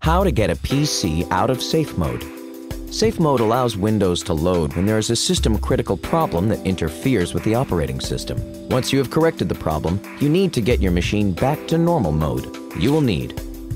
How to get a PC out of safe mode. Safe mode allows Windows to load when there is a system critical problem that interferes with the operating system. Once you have corrected the problem, you need to get your machine back to normal mode. You will need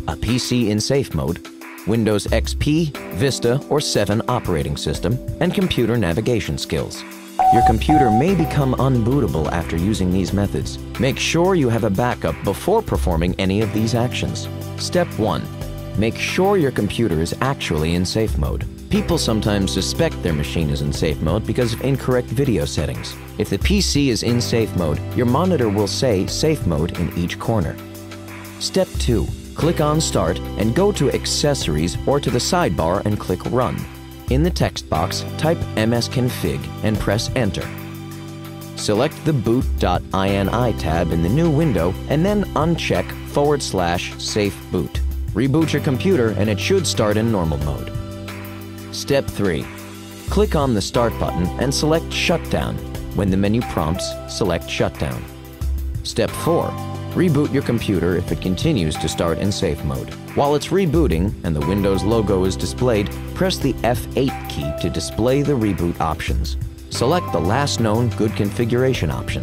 a PC in safe mode, Windows XP, Vista, or 7 operating system, and computer navigation skills. Your computer may become unbootable after using these methods. Make sure you have a backup before performing any of these actions. Step 1. Make sure your computer is actually in safe mode. People sometimes suspect their machine is in safe mode because of incorrect video settings. If the PC is in safe mode, your monitor will say safe mode in each corner. Step 2. Click on Start and go to Accessories or to the sidebar and click Run. In the text box, type msconfig and press Enter. Select the boot.ini tab in the new window and then uncheck forward slash safe boot. Reboot your computer and it should start in normal mode. Step 3. Click on the Start button and select Shutdown. When the menu prompts, select Shutdown. Step 4. Reboot your computer if it continues to start in safe mode. While it's rebooting and the Windows logo is displayed, press the F8 key to display the reboot options. Select the last known good configuration option.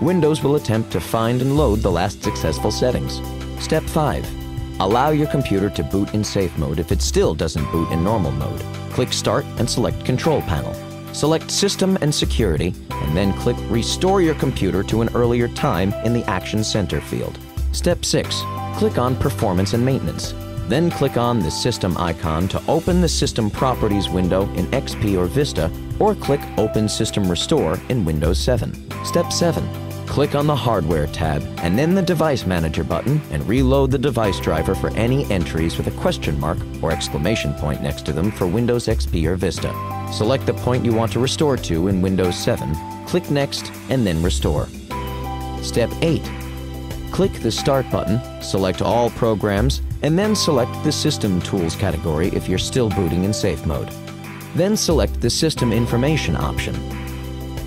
Windows will attempt to find and load the last successful settings. Step 5. Allow your computer to boot in safe mode if it still doesn't boot in normal mode. Click Start and select Control Panel. Select System and Security, and then click Restore your computer to an earlier time in the Action Center field. Step 6. Click on Performance and Maintenance. Then click on the System icon to open the System Properties window in XP or Vista, or click Open System Restore in Windows 7. Step 7. Click on the Hardware tab and then the Device Manager button and reload the device driver for any entries with a question mark or exclamation point next to them for Windows XP or Vista. Select the point you want to restore to in Windows 7, click Next, and then Restore. Step 8. Click the Start button, select all programs, and then select the System Tools category if you're still booting in safe mode. Then select the System Information option.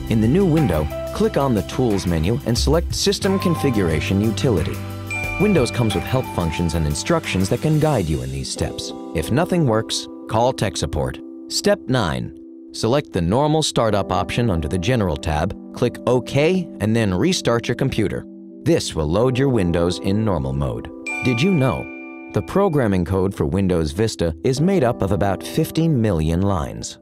In the new window, click on the Tools menu and select System Configuration Utility. Windows comes with help functions and instructions that can guide you in these steps. If nothing works, call tech support. Step 9. Select the Normal Startup option under the General tab, click OK, and then restart your computer. This will load your Windows in normal mode. Did you know? The programming code for Windows Vista is made up of about 50 million lines.